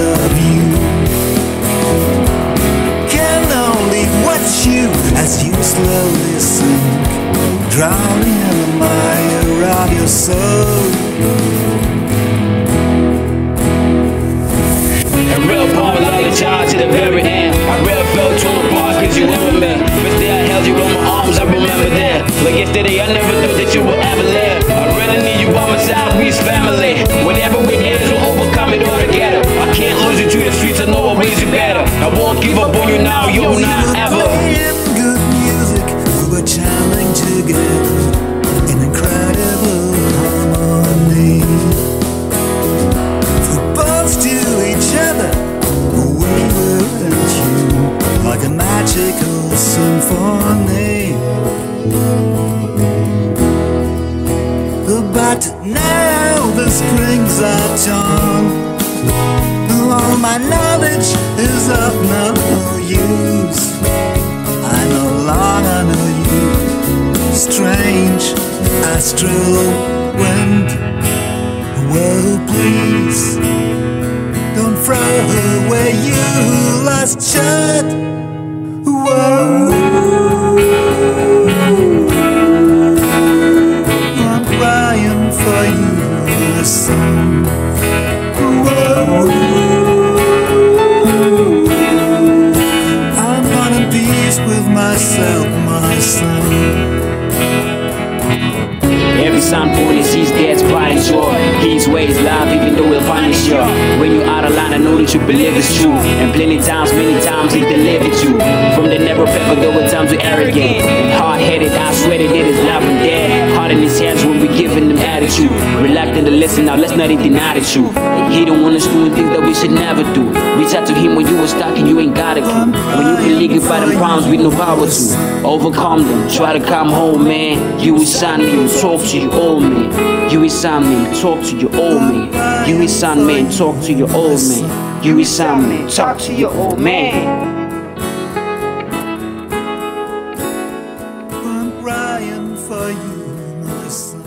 of you. Can only watch you as you slowly sink, in the mire of your soul. A real part like a child to the very end. I real felt torn you me. But I held you in my arms, I remember that. Like yesterday, I never thought that you would ever. I really need you by my side, family. Whatever we is, we'll overcome it all up on you now, you will we not were ever. good music, we were together in incredible harmony. Footballs to each other, we were in tune like a magical symphony. But now the strings are torn. All my knowledge is of no use. I no longer know you. Strange astral wind. Whoa, please don't throw away you last shot. Myself, my son. Every sign pointing sees God's pride and joy. His way is love, even though we'll punish you. When you're out of line, I know that you believe it's true. And plenty times, many times, he delivered you. From the never pepper, there were times we arrogant. Hard headed, I swear that it is love and dead. Heart in his hands when we giving them attitude. Reluctant to listen, now let's not deny the truth. He don't want us doing things that we should never do. Reach out to him when you were stuck and you ain't got a them problems with no power to. Overcome them, try to come home, man. You is son, me, talk to your old man. You son, man, talk to your old man. You is son, man, talk to your old man. You is son, man, talk to your old man. I'm crying for you, my son.